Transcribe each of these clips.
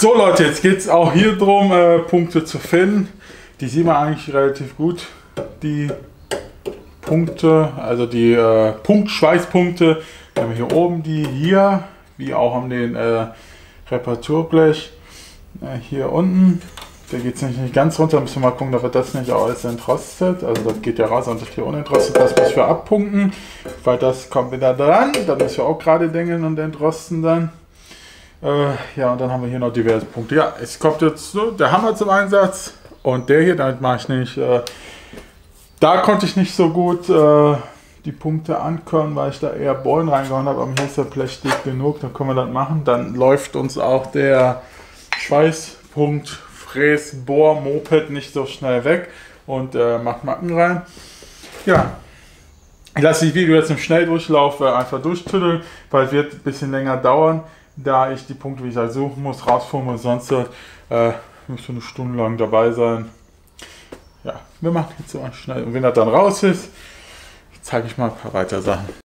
So Leute, jetzt geht es auch hier drum, äh, Punkte zu finden. Die sieht man eigentlich relativ gut. Die Punkte, also die äh, Punktschweißpunkte. Wir haben hier oben die hier, wie auch an den äh, Reparaturblech. Äh, hier unten, da geht es nicht ganz runter, müssen wir mal gucken, wir das nicht auch alles entrostet. Also das geht ja raus und das hier unentrostet, das müssen wir abpunkten, weil das kommt wieder dran. Da müssen wir auch gerade dengeln und entrosten dann. Äh, ja, und dann haben wir hier noch diverse Punkte. Ja, es kommt jetzt so der Hammer zum Einsatz und der hier, damit mache ich nicht. Äh, da konnte ich nicht so gut äh, die Punkte ankönnen, weil ich da eher Bollen reingehauen habe. Aber hier ist der Blech dick genug, dann können wir das machen. Dann läuft uns auch der Schweißpunkt Fräs Bohr Moped nicht so schnell weg und äh, macht Macken rein. Ja, ich lasse das Video jetzt im Schnelldurchlauf äh, einfach durchtüddeln, weil es wird ein bisschen länger dauern da ich die Punkte, wie gesagt, suchen muss, rausfuhren muss, sonst äh, müsste eine Stunde lang dabei sein. Ja, wir machen jetzt so schnell. Und wenn er dann raus ist, zeige ich mal ein paar weitere Sachen.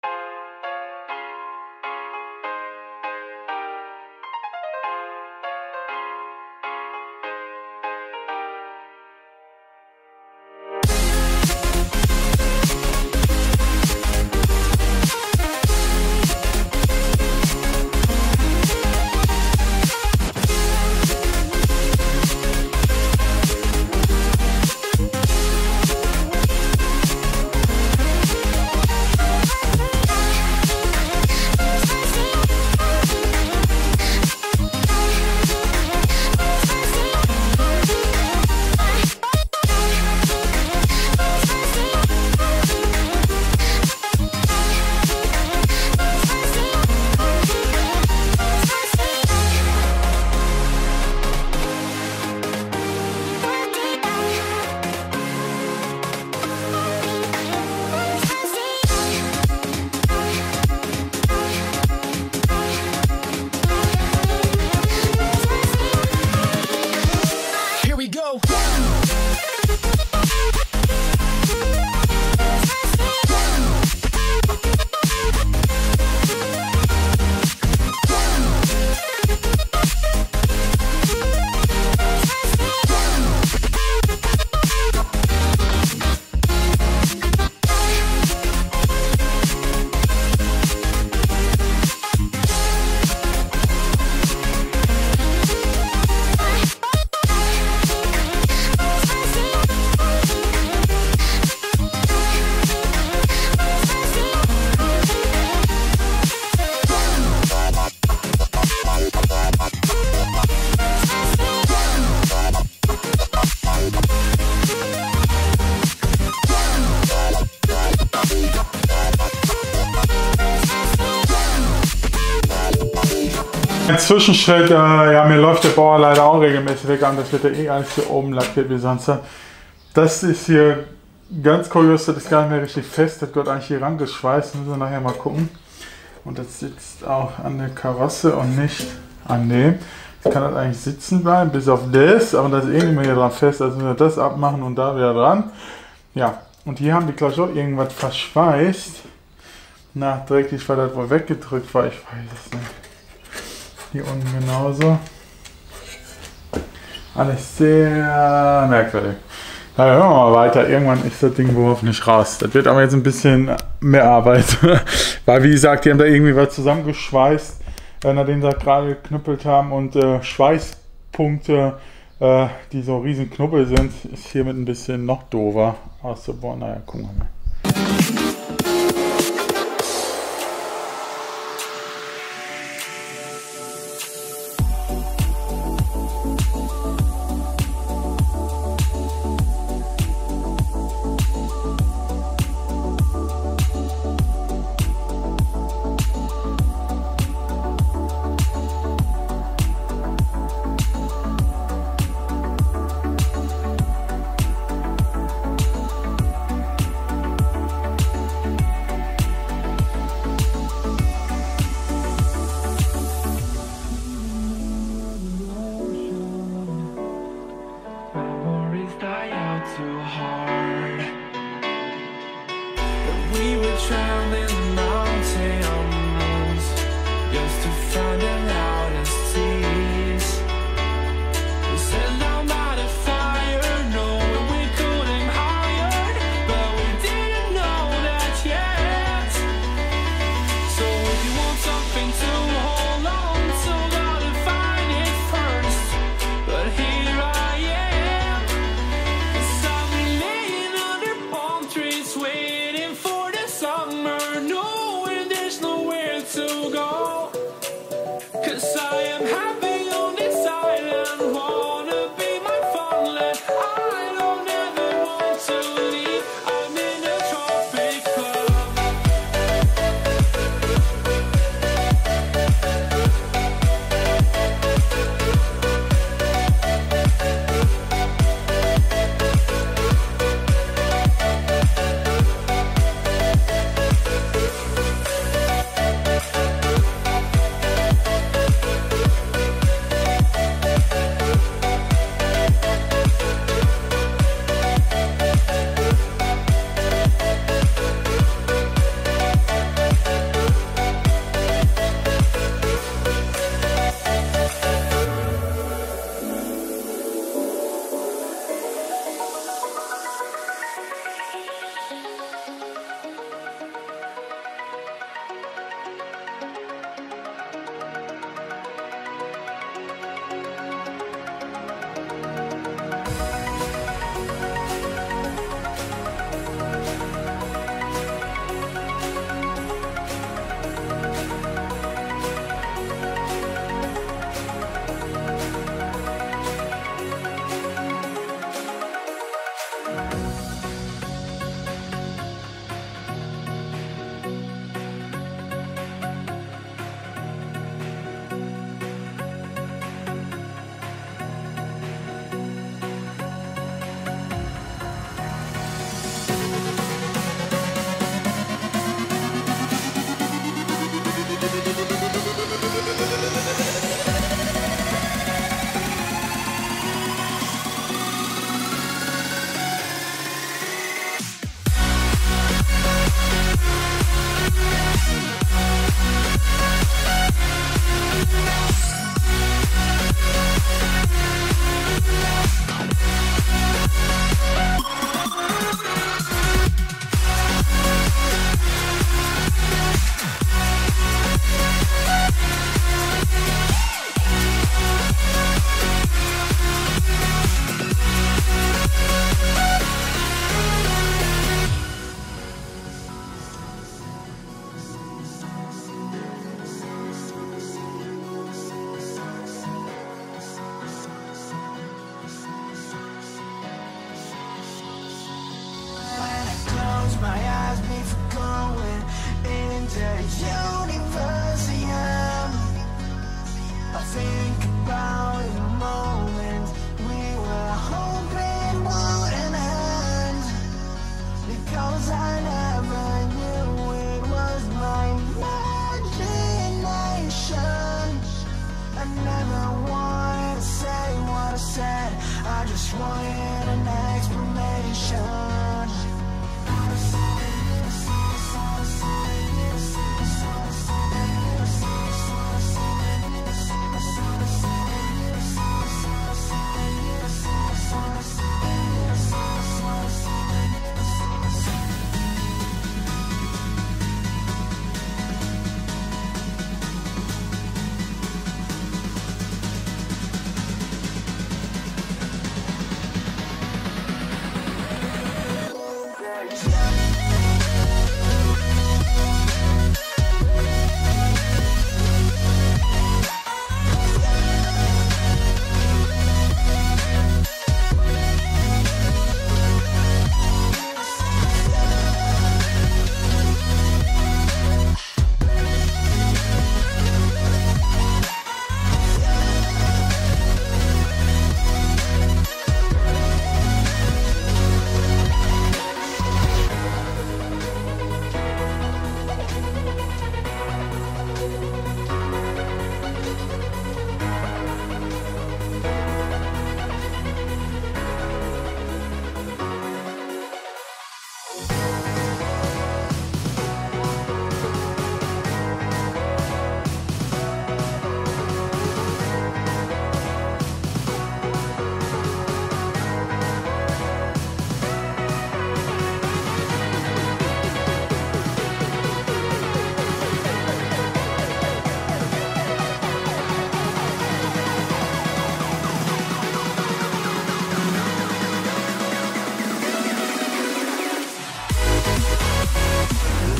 Zwischenschritt, äh, ja, mir läuft der Bauer leider auch regelmäßig weg an, das wird ja eh alles hier oben lackiert wie sonst. Das ist hier ganz kurios, das ist gar nicht mehr richtig fest, das wird eigentlich hier rangeschweißt, müssen wir nachher mal gucken. Und das sitzt auch an der Karosse und nicht an dem. Jetzt kann das eigentlich sitzen bleiben, bis auf das, aber das ist eh nicht mehr hier dran fest, also müssen wir das abmachen und da wieder dran. Ja, und hier haben die auch irgendwas verschweißt. Nachträglich, weil das wohl weggedrückt war, ich weiß es nicht. Hier unten genauso. Alles sehr merkwürdig. Na, hören wir mal weiter. Irgendwann ist das Ding hoffentlich raus. Das wird aber jetzt ein bisschen mehr Arbeit. Weil, wie gesagt, die haben da irgendwie was zusammengeschweißt, äh, nachdem sie gerade geknüppelt haben. Und äh, Schweißpunkte, äh, die so riesen Knubbel sind, ist hiermit ein bisschen noch doofer auszubauen. Naja, gucken wir mal.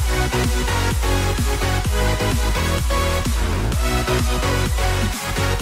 フフフフフ。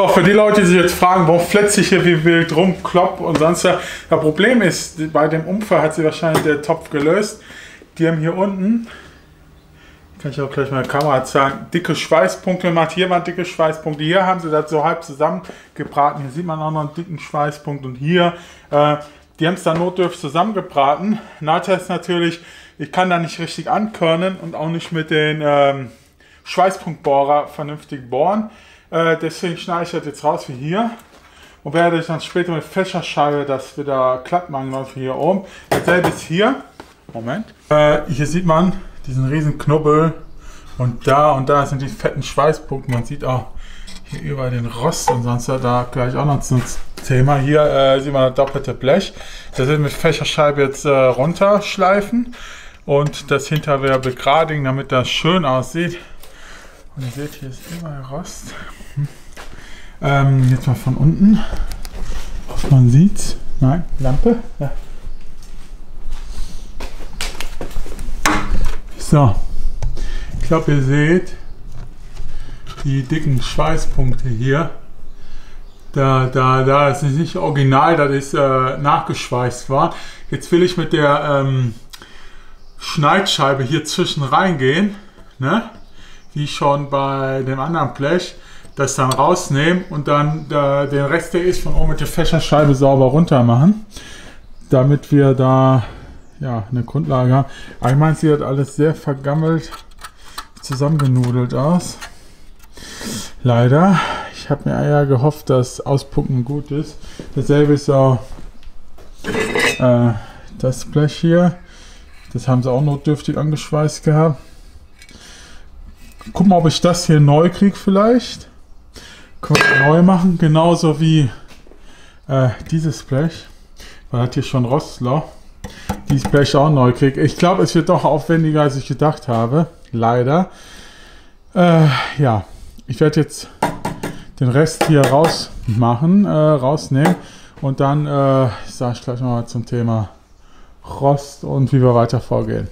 So, für die Leute, die sich jetzt fragen, warum fletze ich hier wie wild rum, klopp und sonst was. Das Problem ist, bei dem Unfall hat sie wahrscheinlich der Topf gelöst. Die haben hier unten, kann ich auch gleich mal Kamera zeigen, dicke Schweißpunkte gemacht. Hier waren dicke Schweißpunkte. Hier haben sie das so halb zusammengebraten. Hier sieht man auch noch einen dicken Schweißpunkt. Und hier, äh, die haben es dann notdürftig zusammengebraten. Nachteil ist natürlich, ich kann da nicht richtig ankörnen und auch nicht mit den ähm, Schweißpunktbohrer vernünftig bohren. Äh, deswegen schneide ich das jetzt raus wie hier. Und werde ich dann später mit Fächerscheibe das wieder glatt machen, was wir hier oben. Dasselbe ist hier. Moment. Äh, hier sieht man diesen riesen Knubbel. Und da und da sind die fetten Schweißpunkte. Man sieht auch hier überall den Rost und sonst da gleich auch noch zum Thema. Hier äh, sieht man das doppelte Blech. Das wird mit Fächerscheibe jetzt äh, runterschleifen und das hinter begradigen, damit das schön aussieht. Und ihr seht, hier ist überall Rost. Hm. Ähm, jetzt mal von unten. Ob man sieht. Nein, Lampe. Ja. So. Ich glaube, ihr seht die dicken Schweißpunkte hier. Da, da, da ist nicht original, das ist äh, nachgeschweißt war. Jetzt will ich mit der ähm, Schneidscheibe hier zwischen reingehen, ne? wie schon bei dem anderen Blech, das dann rausnehmen und dann äh, den Rest, der ist, von oben mit der Fächerscheibe sauber runter machen, damit wir da ja, eine Grundlage haben. Ich meine, sieht alles sehr vergammelt zusammengenudelt aus. Leider. Ich habe mir ja gehofft, dass Auspumpen gut ist. Dasselbe ist auch äh, das Blech hier. Das haben sie auch notdürftig angeschweißt gehabt. Guck mal, ob ich das hier neu kriege vielleicht. Wir neu machen, genauso wie äh, dieses Blech. Man hat hier schon Rostloch. Dieses Blech auch neu kriege. Ich glaube, es wird doch aufwendiger, als ich gedacht habe. Leider. Äh, ja, ich werde jetzt den Rest hier rausmachen, äh, rausnehmen. Und dann äh, sage ich gleich mal zum Thema Rost und wie wir weiter vorgehen.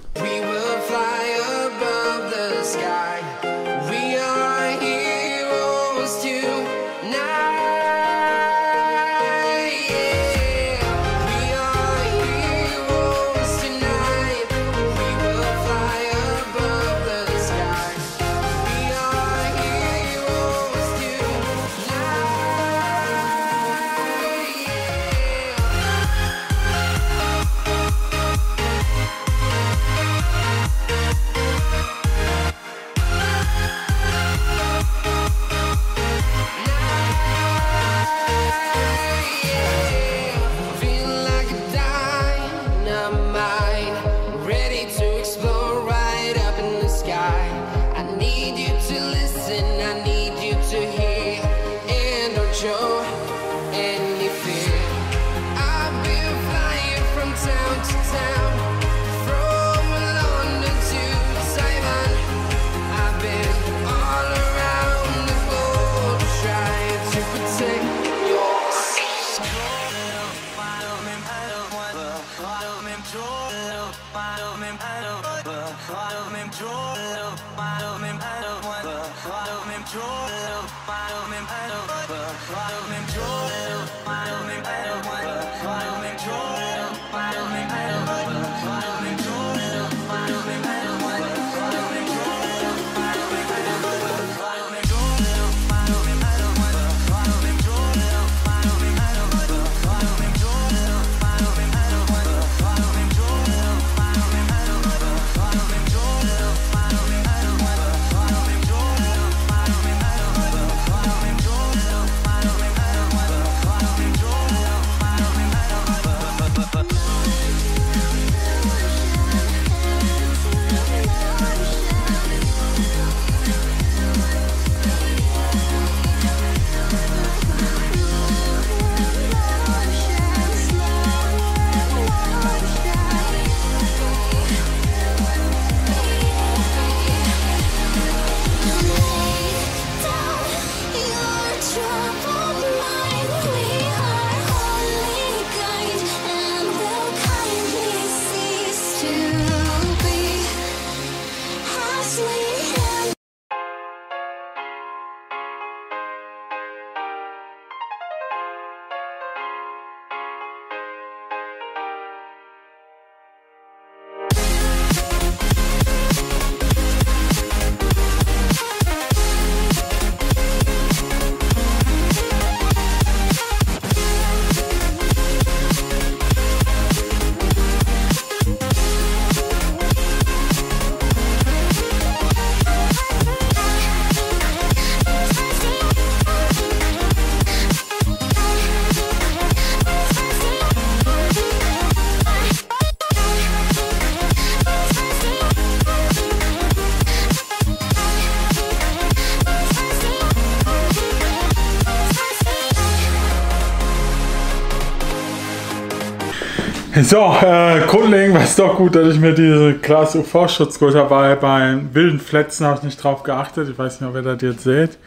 So, äh, grundlegend war es doch gut, dass ich mir diese Glas UV-Schutz geholt habe, weil beim wilden Fletzen habe ich nicht drauf geachtet. Ich weiß nicht, ob ihr das jetzt seht.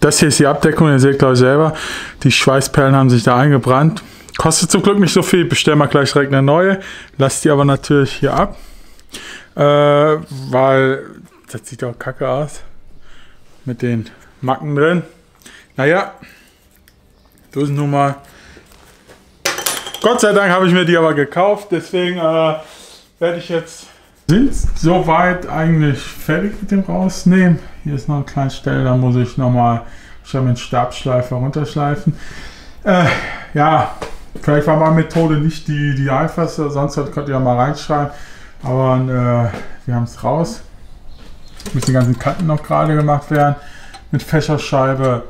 Das hier ist die Abdeckung, ihr seht glaube ich selber. Die Schweißperlen haben sich da eingebrannt. Kostet zum Glück nicht so viel, bestell mal gleich direkt eine neue. Lasst die aber natürlich hier ab. Äh, weil das sieht auch kacke aus. Mit den Macken drin. Naja, so ist nun mal. Gott sei Dank habe ich mir die aber gekauft, deswegen äh, werde ich jetzt Sind soweit eigentlich fertig mit dem Rausnehmen. Hier ist noch eine kleine Stelle, da muss ich nochmal mit dem Stabschleifer runterschleifen. Äh, ja, vielleicht war meine Methode nicht die, die einfachste, sonst könnt ihr ja mal reinschreiben. Aber äh, wir haben es raus. Müssen die ganzen Kanten noch gerade gemacht werden. Mit Fächerscheibe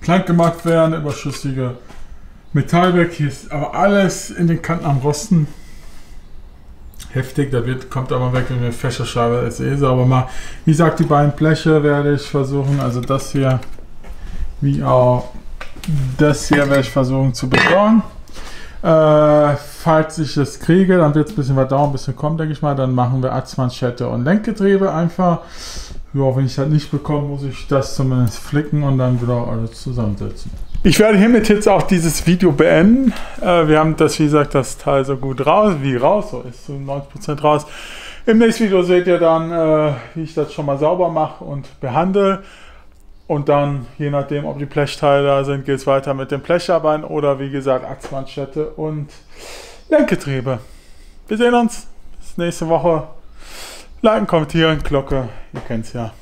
plank gemacht werden, überschüssige Metallwerk. Hier ist aber alles in den Kanten am Rosten. Heftig, da wird, kommt aber weg, wenn wir Fächerscheibe ist eh sauber mal. Wie gesagt, die beiden Bleche werde ich versuchen, also das hier, wie auch das hier werde ich versuchen zu besorgen. Äh, falls ich es kriege, dann wird es ein bisschen was dauern, ein bisschen kommen, denke ich mal. Dann machen wir Achsmanschette und Lenkgetriebe einfach. Ja, wenn ich das nicht bekomme, muss ich das zumindest flicken und dann wieder alles zusammensetzen. Ich werde hiermit jetzt auch dieses Video beenden. Äh, wir haben das, wie gesagt, das Teil so gut raus, wie raus, so ist zu 90% raus. Im nächsten Video seht ihr dann, äh, wie ich das schon mal sauber mache und behandle. Und dann, je nachdem, ob die Blechteile da sind, geht es weiter mit den Blecharbeiten oder wie gesagt, Achsmanschette und Lenkgetriebe. Wir sehen uns. Bis nächste Woche. Liken, kommentieren, Glocke. Ihr kennt es ja.